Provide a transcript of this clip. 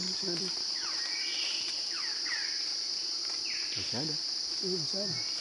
Masih ada. Masih